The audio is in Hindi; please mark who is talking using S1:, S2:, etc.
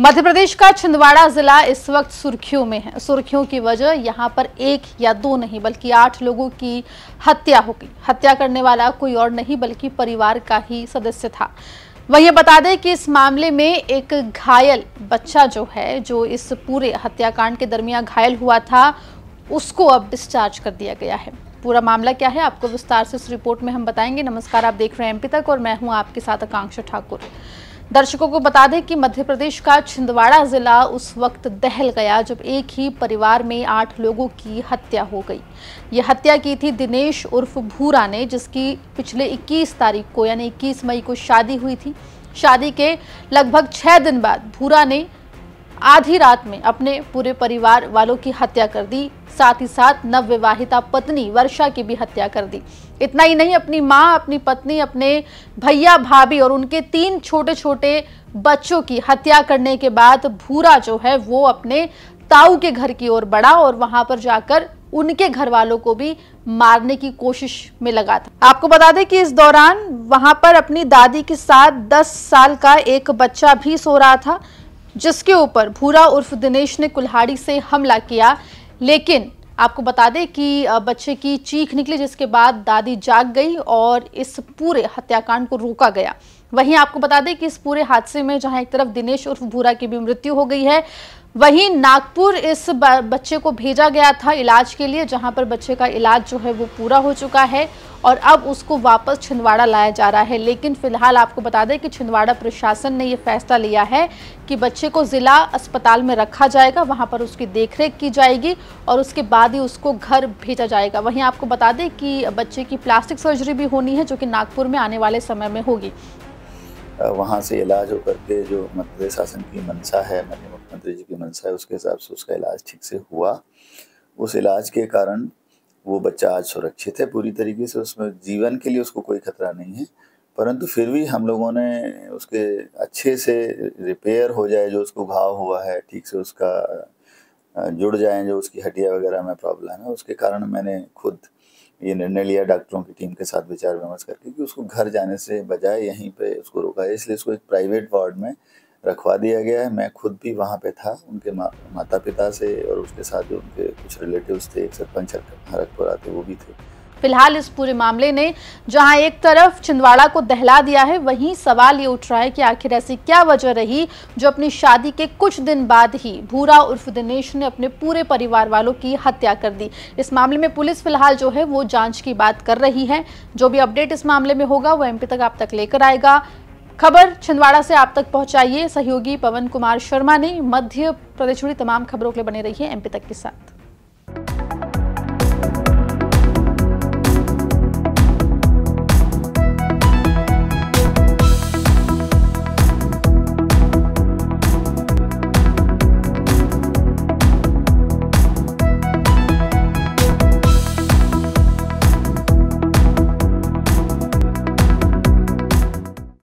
S1: मध्य प्रदेश का छिंदवाड़ा जिला इस वक्त सुर्खियों में है। सुर्खियों की वजह, यहाँ पर एक या दो नहीं, बल्कि आठ लोगों की हत्या हो गई। हत्या करने वाला कोई और नहीं, बल्कि परिवार का ही सदस्य था। वहीं बता दें कि इस मामले में एक घायल बच्चा जो है, जो इस पूरे हत्याकांड के दरमियान घायल हुआ था, उसको अब डिस्चार्ज कर दिया गया है। पूरा मामला क्या है, आपको विस्तार से इस रिपोर्ट में हम बताएँगे। नमस्कार, आप देख रहे हैं एमपी तक और मैं हूँ आपके साथ आकांक्षा ठाकुर। दर्शकों को बता दें कि मध्य प्रदेश का छिंदवाड़ा जिला उस वक्त दहल गया जब एक ही परिवार में आठ लोगों की हत्या हो गई। यह हत्या की थी दिनेश उर्फ़ भूरा ने, जिसकी पिछले 21 तारीख को, यानी 21 मई को शादी हुई थी। शादी के लगभग छह दिन बाद भूरा ने आधी रात में अपने पूरे परिवार वालों की हत्या कर दी, साथ ही साथ नवविवाहिता पत्नी वर्षा की भी हत्या कर दी। इतना ही नहीं, अपनी माँ, अपनी पत्नी, अपने भैया, भाभी और उनके तीन छोटे छोटे बच्चों की हत्या करने के बाद भूरा जो है वो अपने ताऊ के घर की ओर बढ़ा और वहाँ पर जाकर उनके घर वालों को भी मारने की कोशिश में लगा था। आपको बता दें कि इस दौरान वहाँ पर अपनी दादी के साथ 10 साल का एक बच्चा भी सो रहा था। जिसके ऊपर भूरा उर्फ़ दिनेश ने कुल्हाड़ी से हमला किया। लेकिन आपको बता दें कि बच्चे की चीख निकली, जिसके बाद दादी जाग गई और इस पूरे हत्याकांड को रोका गया। वहीं आपको बता दें कि इस पूरे हादसे में जहाँ एक तरफ़ दिनेश उर्फ़ भूरा की भी मृत्यु हो गई है, वहीं नागपुर इस बच्चे को भेजा गया था इलाज के लिए, जहाँ पर बच्चे का इलाज जो है वो पूरा हो चुका है। और अब उसको वापस छिंदवाड़ा लाया जा रहा है। लेकिन फ़िलहाल आपको बता दें कि छिंदवाड़ा प्रशासन ने यह फैसला लिया है कि बच्चे को जिला अस्पताल में रखा जाएगा, वहाँ पर उसकी देखरेख की जाएगी और उसके बाद ही उसको घर भेजा जाएगा। वहीं आपको बता दें कि बच्चे की प्लास्टिक सर्जरी भी होनी है, जो कि नागपुर में आने वाले समय में होगी।
S2: वहाँ से इलाज होकर के जो मध्य शासन की मंशा है मुख्यमंत्री जी की मंशा है, उसके हिसाब से उसका इलाज ठीक से हुआ। उस इलाज के कारण वो बच्चा आज सुरक्षित है पूरी तरीके से, उसमें जीवन के लिए उसको कोई खतरा नहीं है। परंतु फिर भी हम लोगों ने उसके अच्छे से रिपेयर हो जाए, जो उसको घाव हुआ है, ठीक से उसका जुड़ जाए, जो उसकी हड्डियाँ वगैरह में प्रॉब्लम है, उसके कारण मैंने खुद ये निर्णय लिया डॉक्टरों की टीम के साथ विचार विमर्श करके कि उसको घर जाने से बजाय यहीं पे उसको रोका। है इसलिए उसको एक प्राइवेट वार्ड में रखवा दिया गया है। मैं खुद भी वहाँ पे था उनके मा, माता पिता से और उसके साथ जो उनके कुछ रिलेटिव्स थे एक सरपंच हरकपुर आते वो भी थे।
S1: फ़िलहाल इस पूरे मामले ने जहाँ एक तरफ़ छिंदवाड़ा को दहला दिया है वहीं सवाल ये उठ रहा है कि आखिर ऐसी क्या वजह रही जो अपनी शादी के कुछ दिन बाद ही भूरा उर्फ़ दिनेश ने अपने पूरे परिवार वालों की हत्या कर दी। इस मामले में पुलिस फ़िलहाल जो है वो जाँच की बात कर रही है। जो भी अपडेट इस मामले में होगा वो एमपी तक आप तक लेकर आएगा। खबर छिंदवाड़ा से आप तक पहुंचाइए। सहयोगी पवन कुमार शर्मा ने मध्य प्रदेश जुड़ी तमाम खबरों के लिए बने रहिए एमपी तक के साथ।